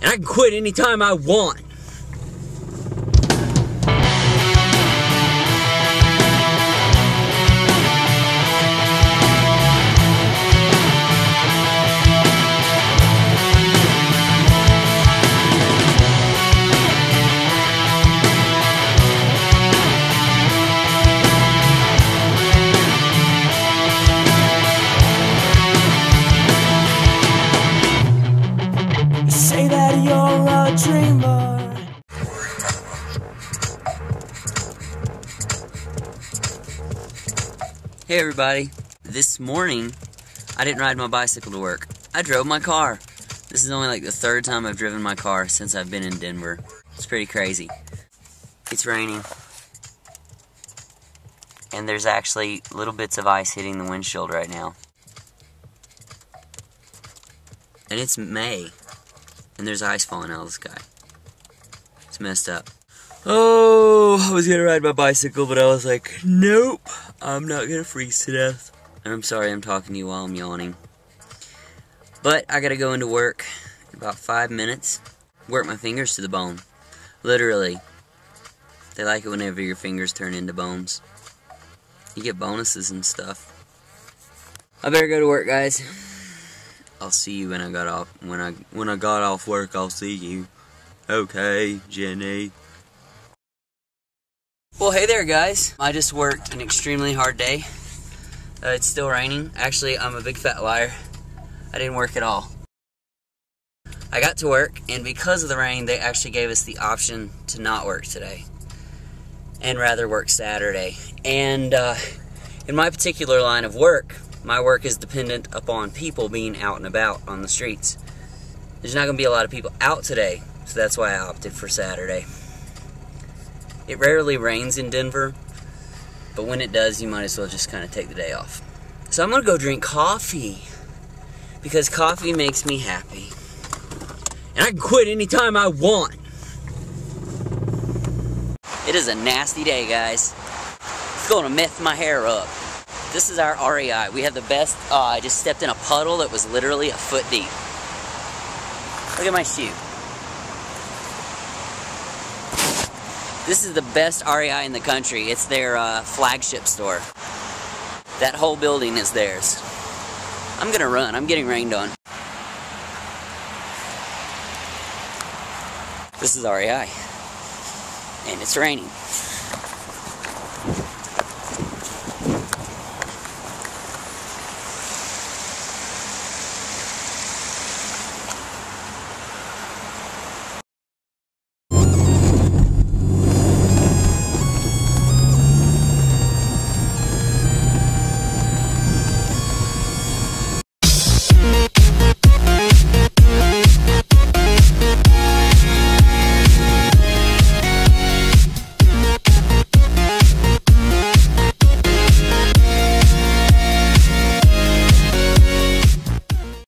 And I can quit anytime I want. Hey everybody. This morning, I didn't ride my bicycle to work. I drove my car. This is only like the third time I've driven my car since I've been in Denver. It's pretty crazy. It's raining. And there's actually little bits of ice hitting the windshield right now. And it's May. And there's ice falling out of the sky. It's messed up. Oh, I was gonna ride my bicycle, but I was like, nope, I'm not gonna freeze to death. And I'm sorry I'm talking to you while I'm yawning. But I gotta go into work in about five minutes. Work my fingers to the bone. Literally. They like it whenever your fingers turn into bones. You get bonuses and stuff. I better go to work, guys. I'll see you when I got off when I when I got off work. I'll see you. Okay, Jenny. Well, hey there, guys. I just worked an extremely hard day. Uh, it's still raining. Actually, I'm a big fat liar. I didn't work at all. I got to work, and because of the rain, they actually gave us the option to not work today and rather work Saturday. And uh, in my particular line of work, my work is dependent upon people being out and about on the streets. There's not going to be a lot of people out today, so that's why I opted for Saturday. It rarely rains in Denver, but when it does, you might as well just kind of take the day off. So I'm going to go drink coffee because coffee makes me happy. And I can quit anytime I want. It is a nasty day, guys. It's going to mess my hair up. This is our REI. We have the best. Oh, I just stepped in a puddle that was literally a foot deep. Look at my shoe. This is the best REI in the country. It's their uh, flagship store. That whole building is theirs. I'm gonna run. I'm getting rained on. This is REI. And it's raining.